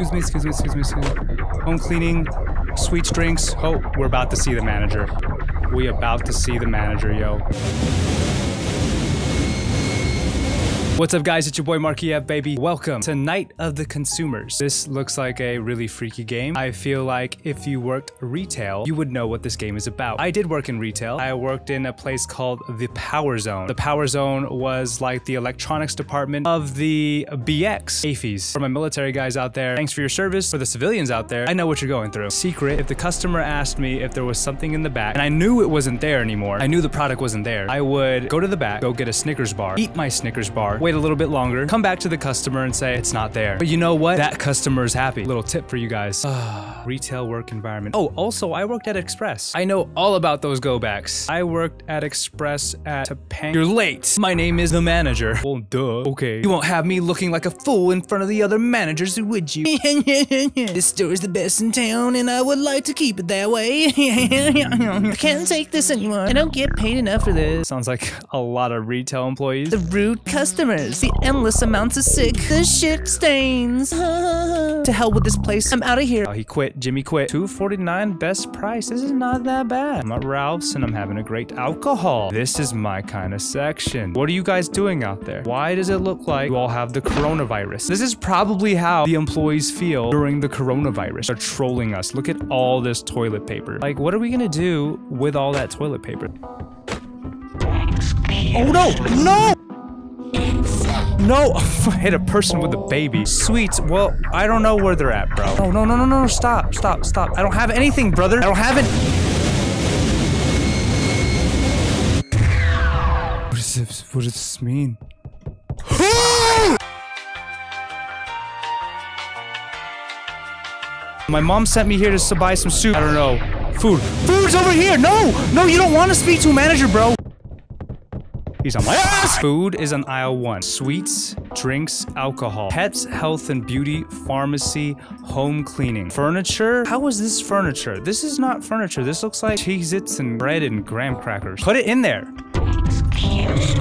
excuse me, excuse me, excuse me, excuse me. Home cleaning, sweets, drinks. Oh, we're about to see the manager. We about to see the manager, yo. What's up guys, it's your boy Markyfbaby. Welcome to Night of the Consumers. This looks like a really freaky game. I feel like if you worked retail, you would know what this game is about. I did work in retail. I worked in a place called the Power Zone. The Power Zone was like the electronics department of the BX AAFES. For my military guys out there, thanks for your service. For the civilians out there, I know what you're going through. Secret, if the customer asked me if there was something in the back and I knew it wasn't there anymore, I knew the product wasn't there, I would go to the back, go get a Snickers bar, eat my Snickers bar, wait a little bit longer, come back to the customer and say, it's not there. But you know what? That customer is happy. Little tip for you guys. Retail work environment. Oh, also, I worked at Express. I know all about those go backs. I worked at Express at Topanga. You're late. My name is the manager. Well, duh. Okay. You won't have me looking like a fool in front of the other managers, would you? this store is the best in town, and I would like to keep it that way. I can't take this anymore. I don't get paid enough for this. Sounds like a lot of retail employees. The rude customers, the endless amounts of sick, the shit stains. to hell with this place. I'm out of here. Oh, he quit. Jimmy quit. 249 best price. This is not that bad. I'm at Ralph's and I'm having a great alcohol. This is my kind of section. What are you guys doing out there? Why does it look like you all have the coronavirus? This is probably how the employees feel during the coronavirus. They're trolling us. Look at all this toilet paper. Like, what are we gonna do with all that toilet paper? Oh no! No! No, I hit a person with a baby. Sweets, well, I don't know where they're at, bro. No, no, no, no, no, stop, stop, stop. I don't have anything, brother. I don't have it. What is this? What does this mean? My mom sent me here to buy some soup. I don't know. Food. Food's over here! No! No, you don't want to speak to a manager, bro! He's on my ass! Food is on aisle one. Sweets, drinks, alcohol. Pets, health and beauty, pharmacy, home cleaning. Furniture? How is this furniture? This is not furniture. This looks like Cheez-Its and bread and graham crackers. Put it in there.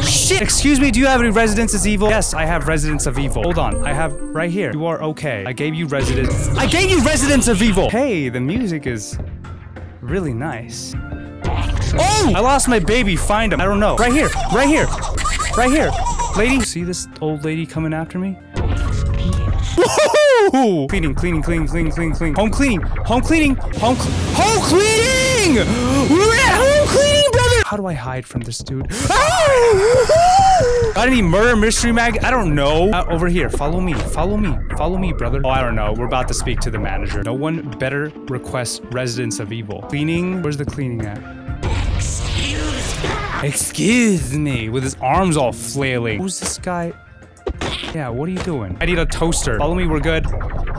Shit! Excuse me, do you have any Residence of Evil? Yes, I have Residence of Evil. Hold on, I have right here. You are okay. I gave you Residence. I gave you Residence of Evil! Hey, the music is really nice. Oh! I lost my baby. Find him. I don't know. Right here. Right here. Right here. Lady. See this old lady coming after me? Woohoo! Cleaning, cleaning, cleaning, cleaning, cleaning, cleaning. Home cleaning. Home cleaning. Home cl Home cleaning! We're at home cleaning, brother! How do I hide from this dude? Got any murder mystery mag? I don't know. Uh, over here. Follow me. Follow me. Follow me, brother. Oh, I don't know. We're about to speak to the manager. No one better request Residence of Evil. Cleaning? Where's the cleaning at? Excuse me, with his arms all flailing. Who's this guy? Yeah, what are you doing? I need a toaster. Follow me, we're good.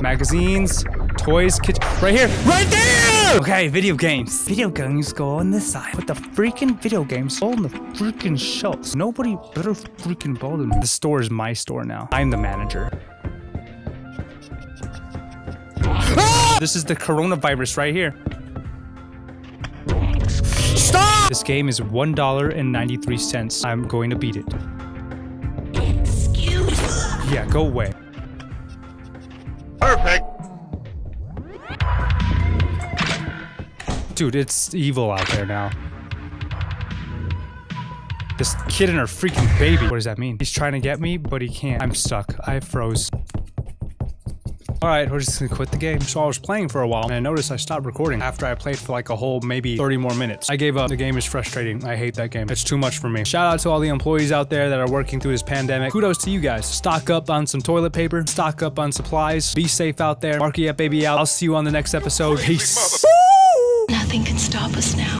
Magazines, toys, kitchen. Right here, right there! Okay, video games. Video games go on this side. Put the freaking video games on the freaking shelves. Nobody better freaking bother me. The store is my store now. I'm the manager. Ah! This is the coronavirus right here. This game is $1.93. I'm going to beat it. Excuse me. Yeah, go away. Perfect. Dude, it's evil out there now. This kid and her freaking baby. What does that mean? He's trying to get me, but he can't. I'm stuck. I froze. Alright, we're just gonna quit the game. So I was playing for a while, and I noticed I stopped recording after I played for like a whole maybe 30 more minutes. I gave up. The game is frustrating. I hate that game. It's too much for me. Shout out to all the employees out there that are working through this pandemic. Kudos to you guys. Stock up on some toilet paper. Stock up on supplies. Be safe out there. Marky up, baby out. I'll see you on the next episode. Peace. Nothing can stop us now.